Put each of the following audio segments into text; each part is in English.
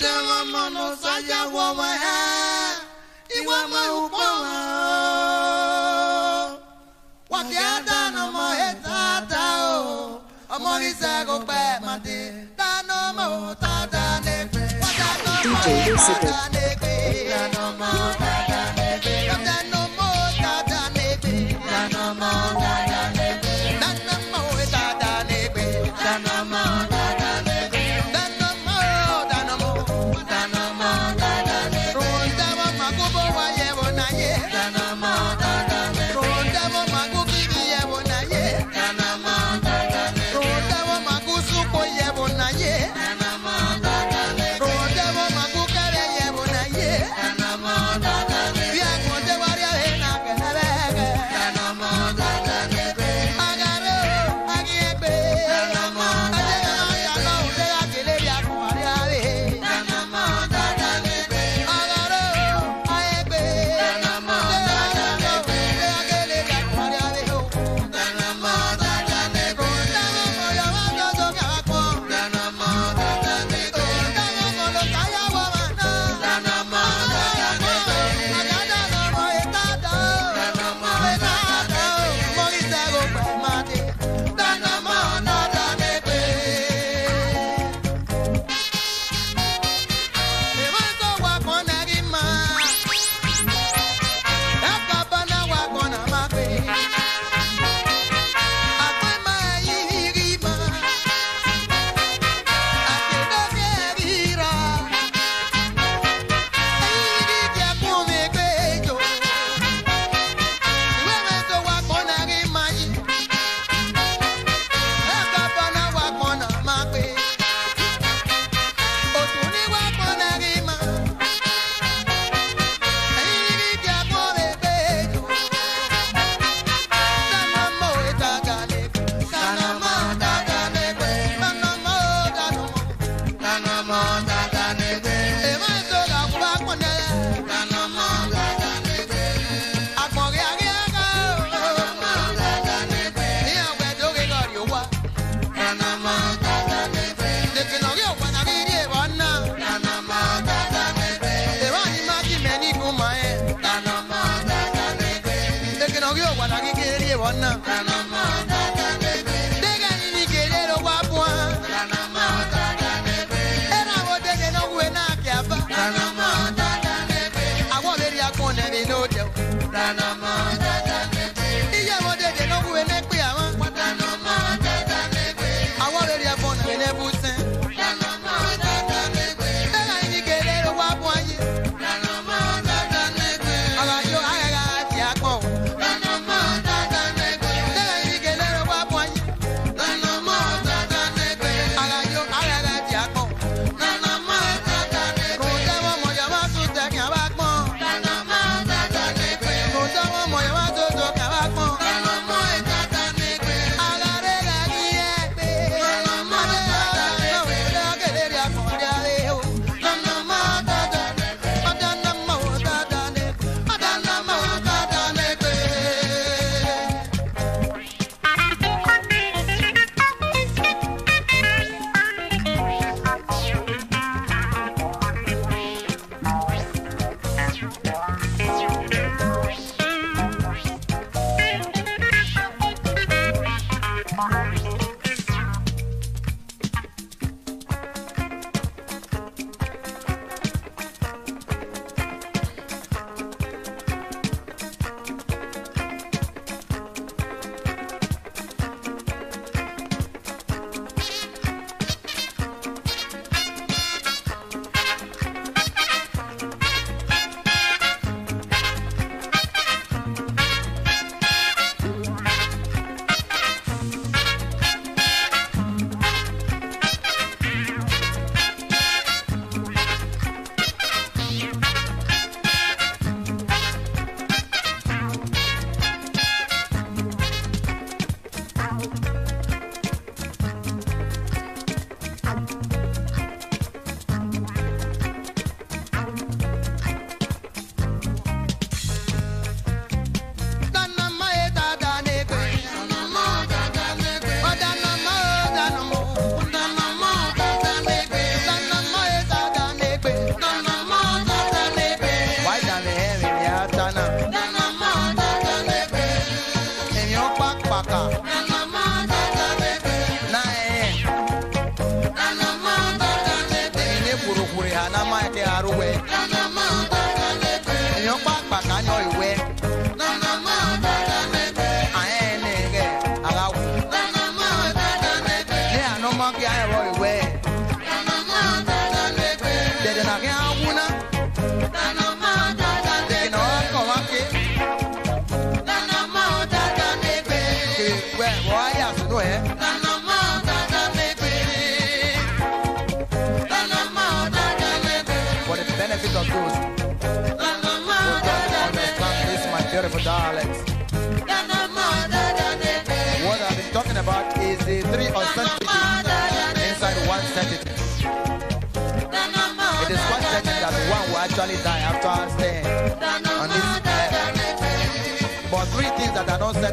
Tẹ̀wọ̀n mọ̀nà sọ́jà wọ̀ wọ̀ ẹ́, ìwọ́n mọ̀ ìwọ́n wọ̀. Wàtí á dáná mọ̀ ẹ́ tààtà o, ọmọ rí sẹ́gun pẹ́ màdé, dáná mọ̀ tààtà lẹ́gbẹ̀ẹ́. DJ Lucifer.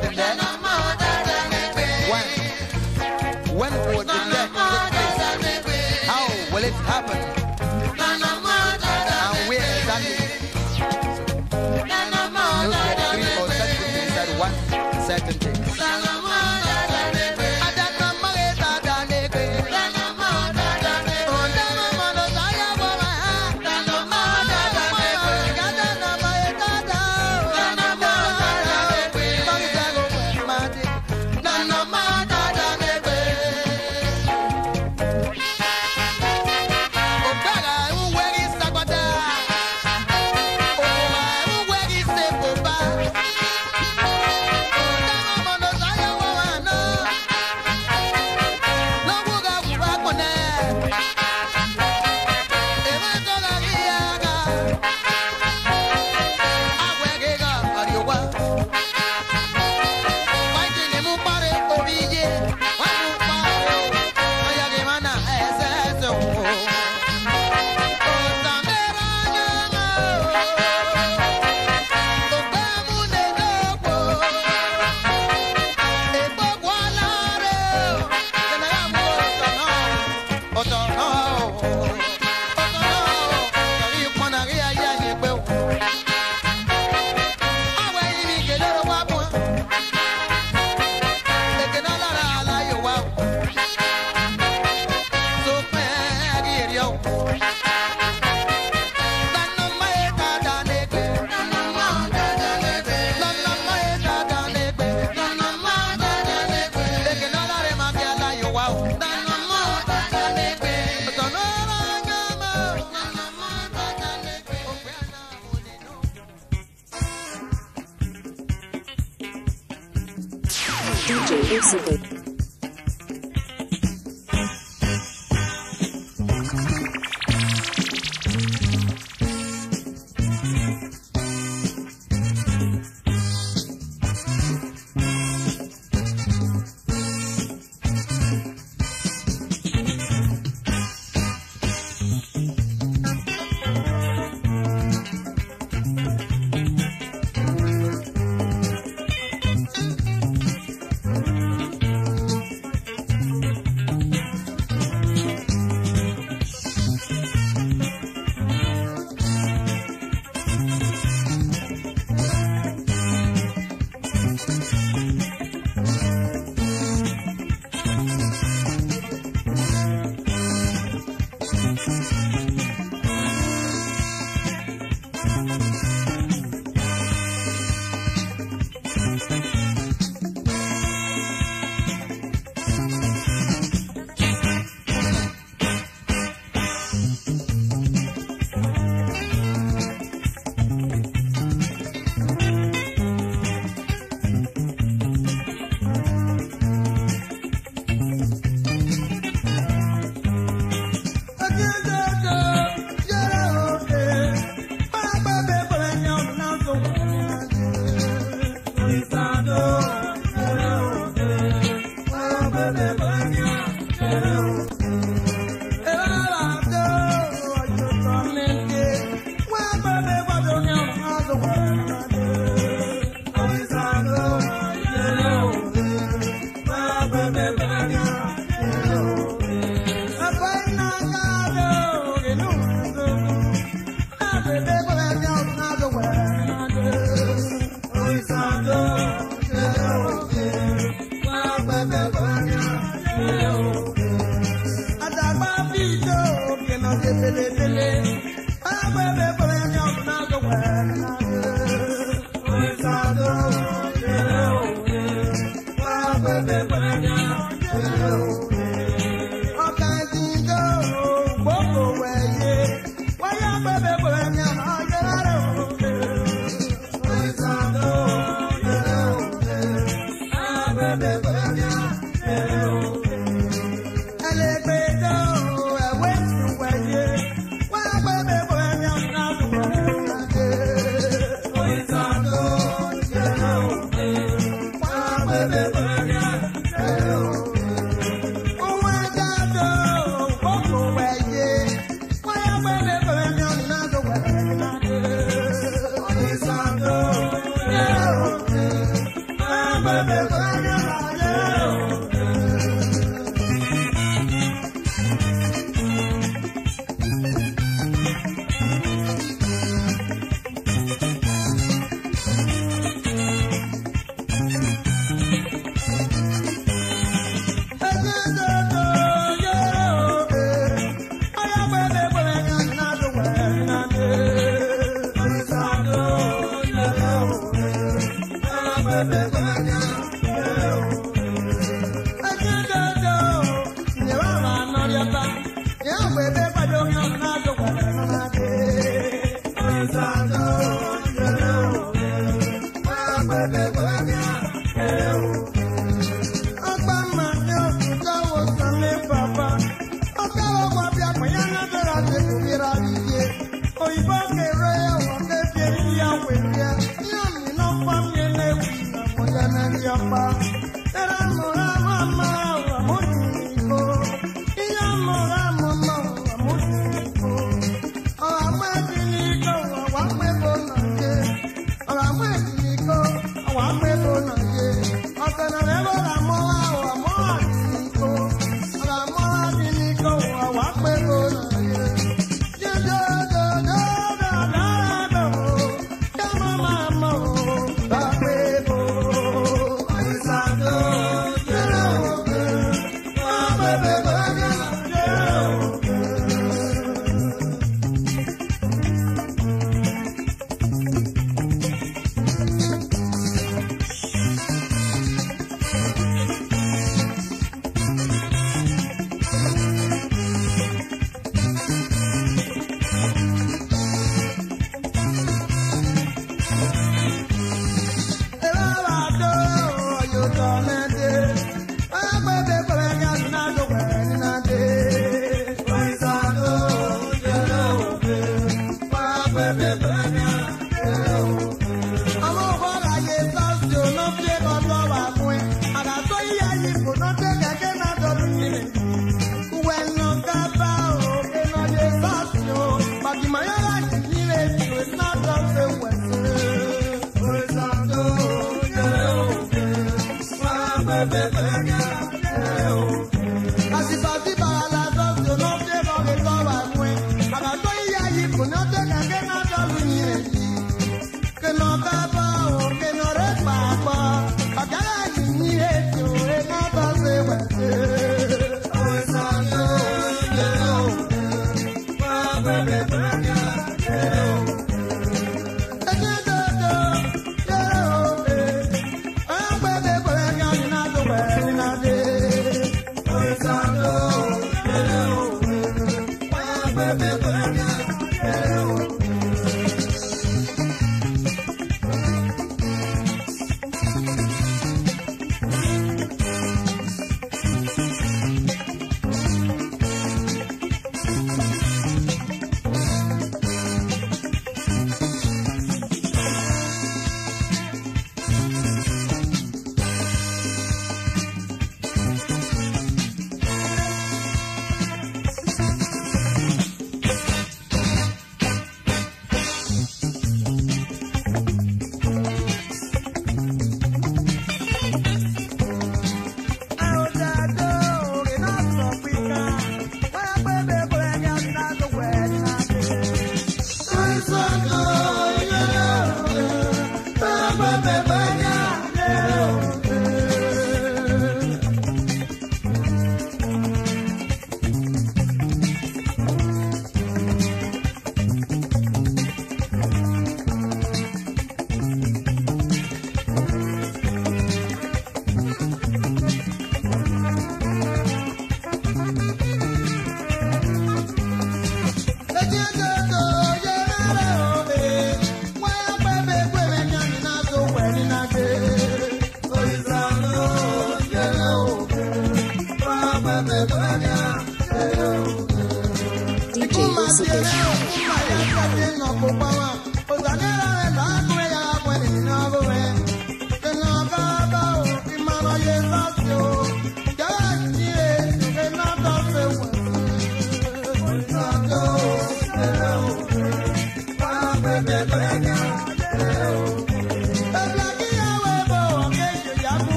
That are not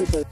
DJ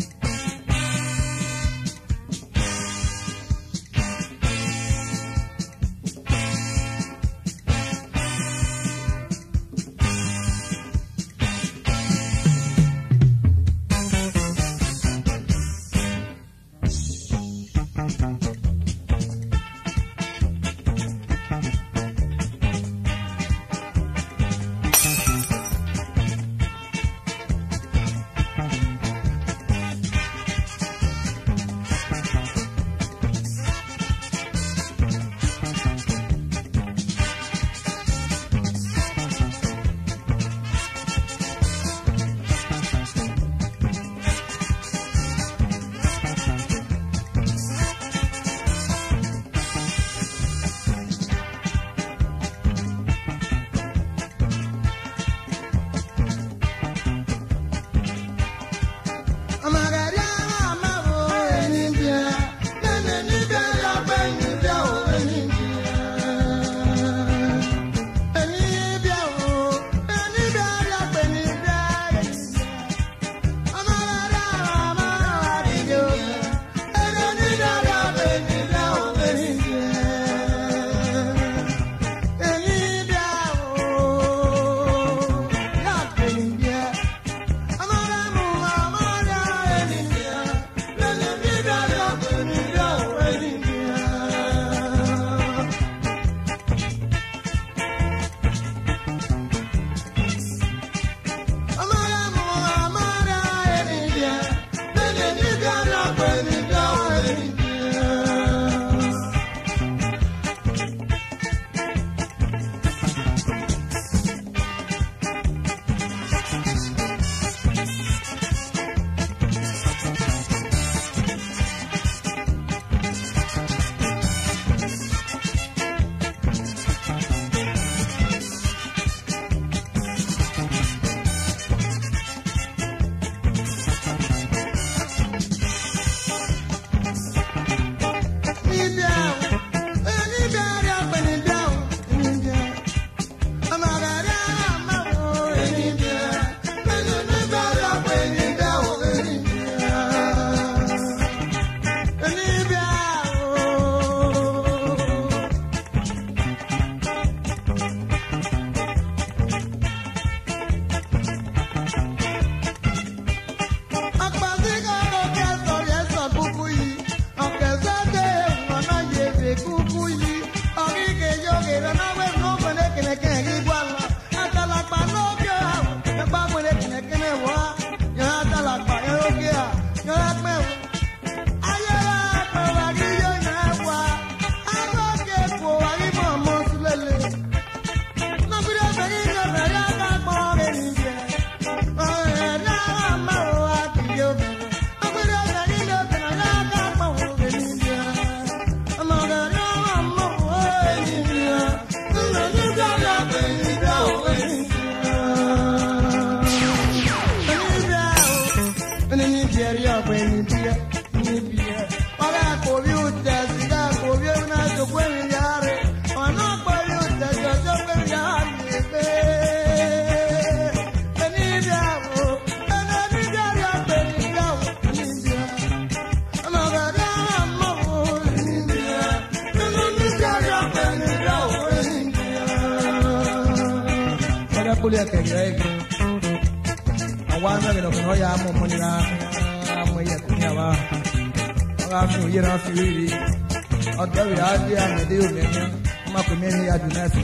asị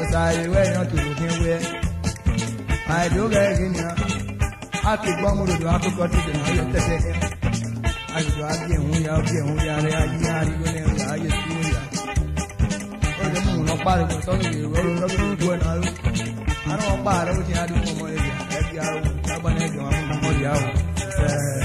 ọsara iwe ya tụrụ gị wee anyị oge gị na akụkọ m rụrụ akụkọ tụtụ na ya tete ajụjụ aga enwu ya oge enwu ya rịa ihe arịgo na enwe ahịa esiwo ya oge m hụrụ ọkpara ụbọchị ọ ga-ewe ọrụ n'oge ugwu na arụ anụ ọkpara ụbọchị ya dị ụmụ ọmọ ya ga-abịa arụ agbana ege ọmụ na mmadụ ahụ ee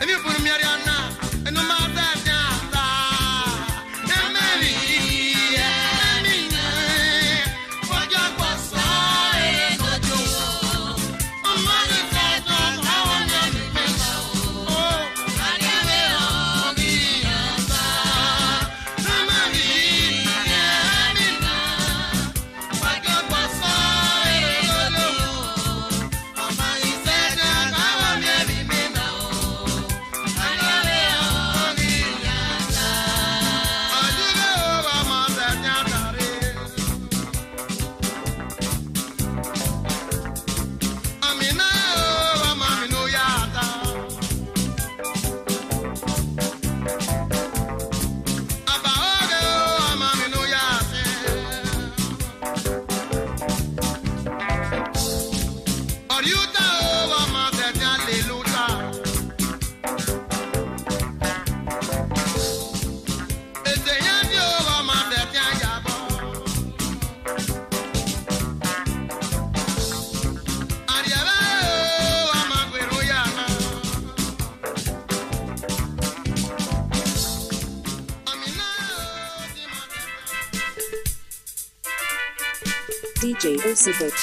DJ Elizabeth. DJ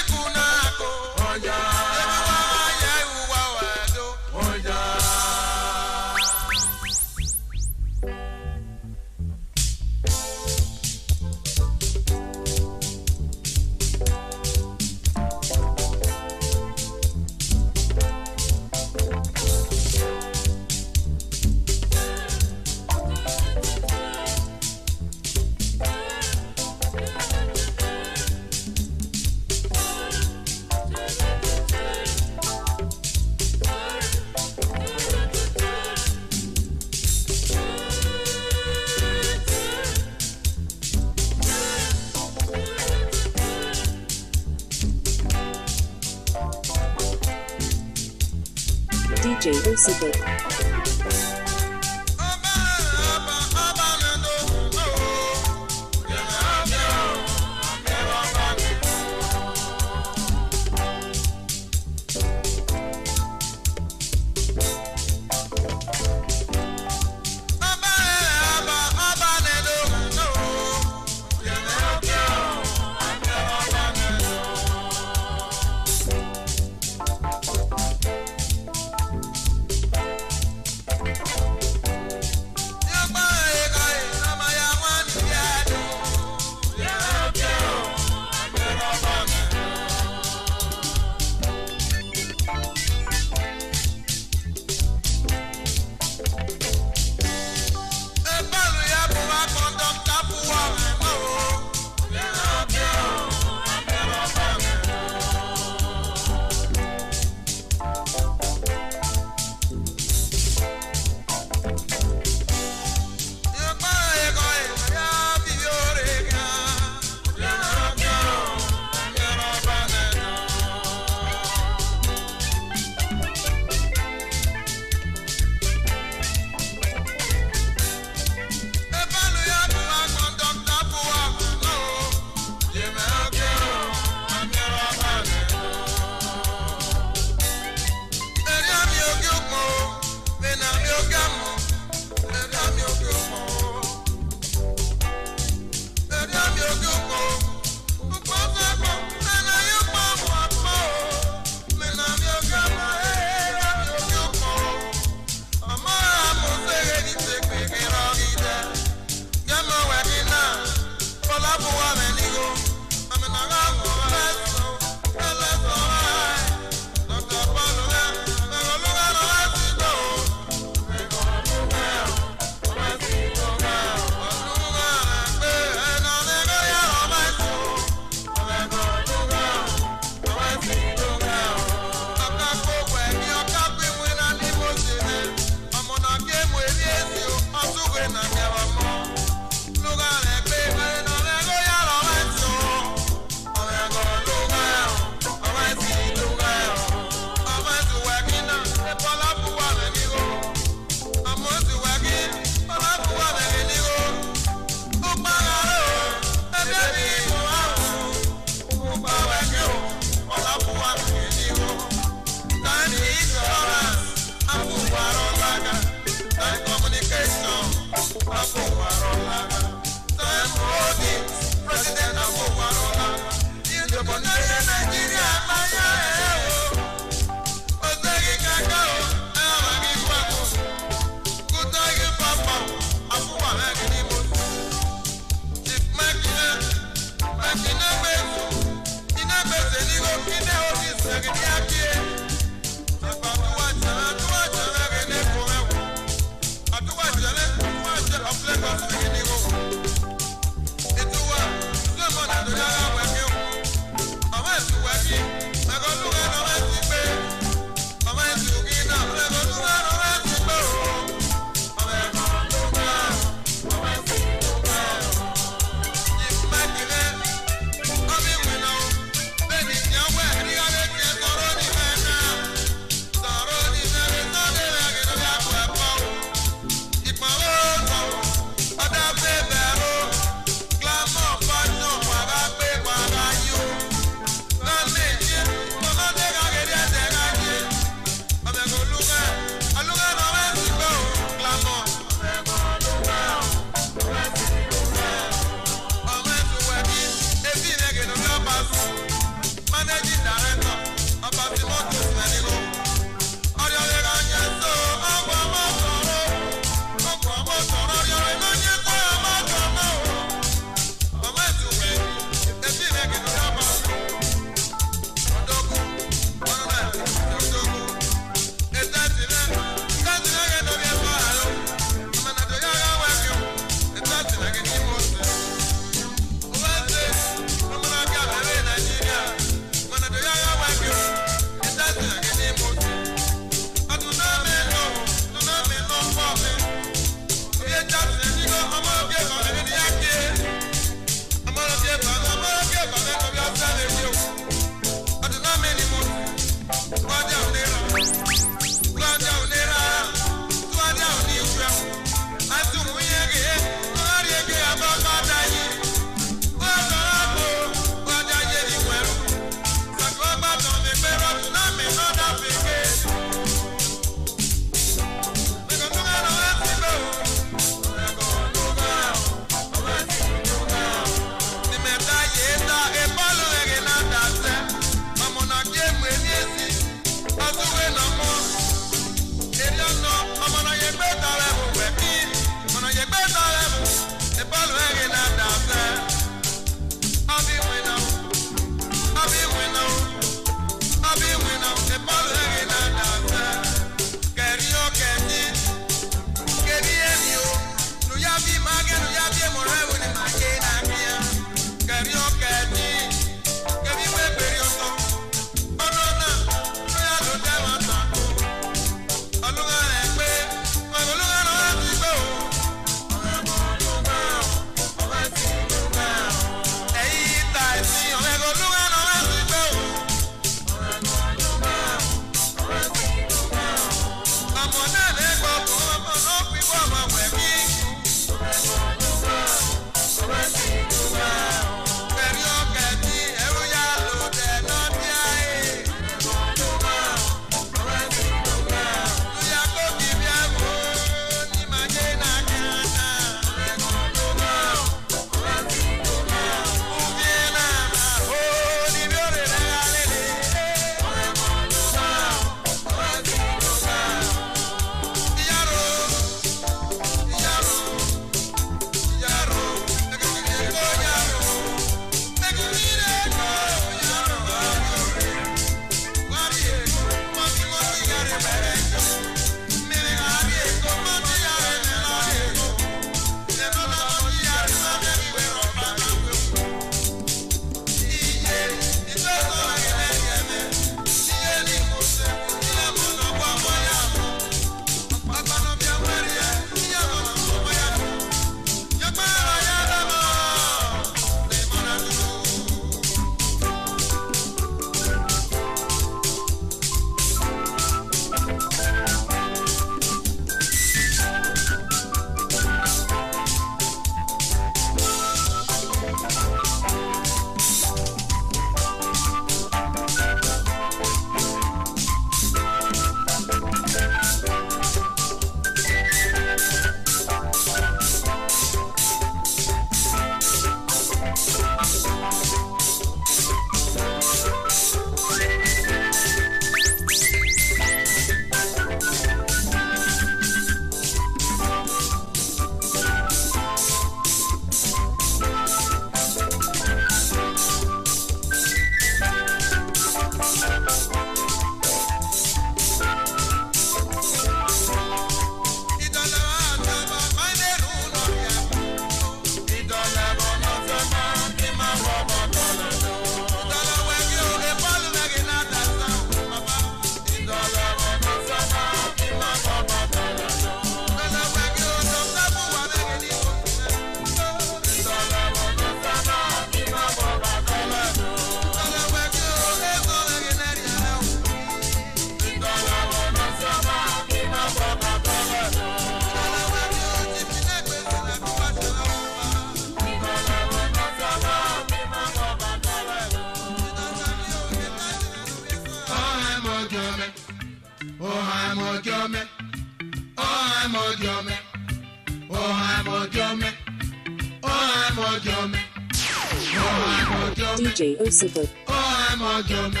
DJ Osiput, oha mojome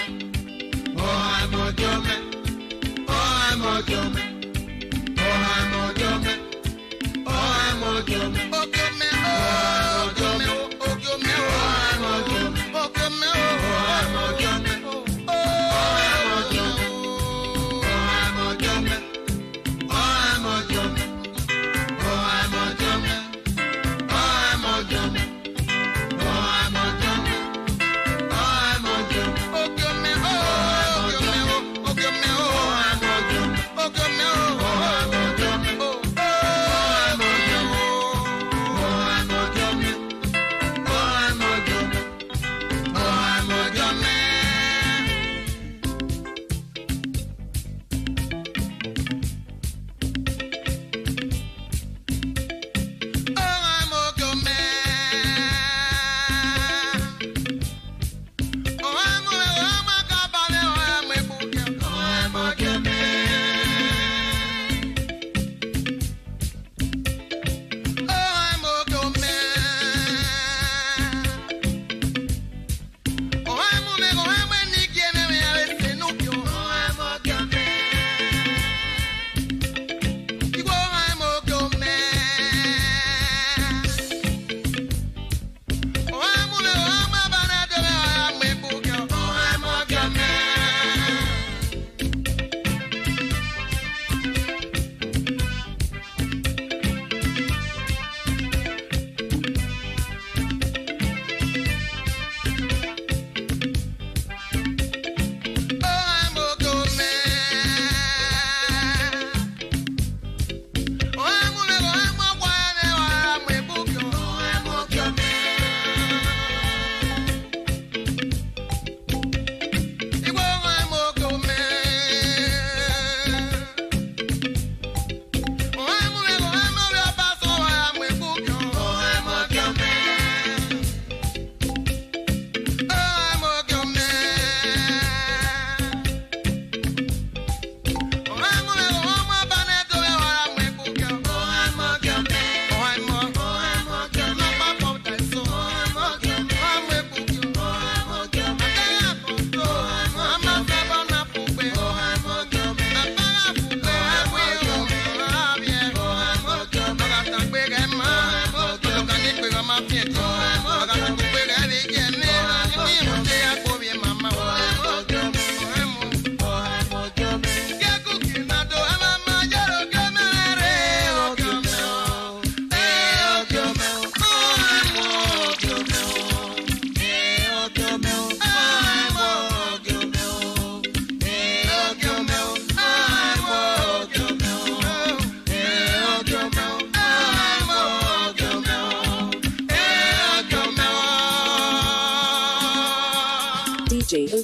oha mojome oha mojome oha mojome oha mojome Ogome o,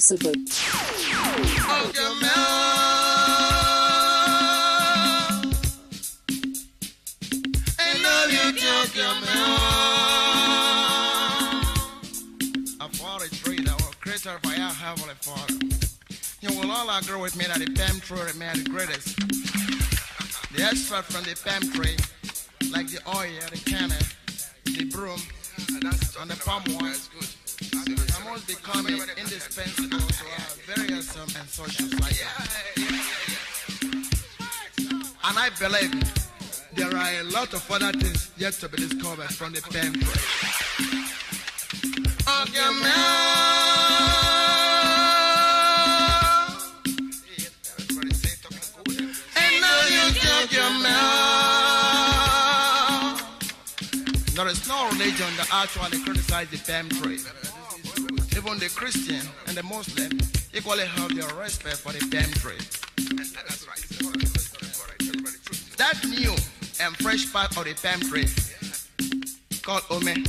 Possible. Agree with me that the palm tree remains the greatest. The extract from the palm tree, like the oil, the cannon, the broom, and the palm wine, are most becoming indispensable to our various um, and social society. And I believe there are a lot of other things yet to be discovered from the palm tree. Okay, There is no religion that actually criticizes the palm. Even the Christian and the Muslim equally have their respect for the palm. That new and fresh part of the palm called Ome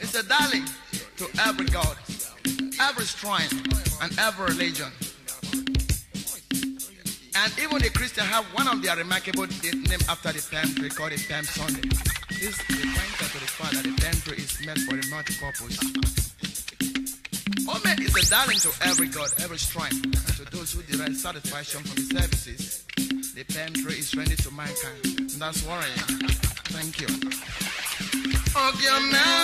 It's a darling to every god, every shrine, and every religion. And even the Christian have one of their remarkable da- name after the palm tree called the Palm Sunday. This is pointer to the fact that the palm is meant for a multi-purpose. Omen is a darling to every god, every shrine, and to those who derive satisfaction from the services. The palm is friendly to mankind. And that's why. Thank you. Okay, man.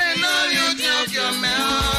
And now you take your mouth.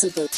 Usabit.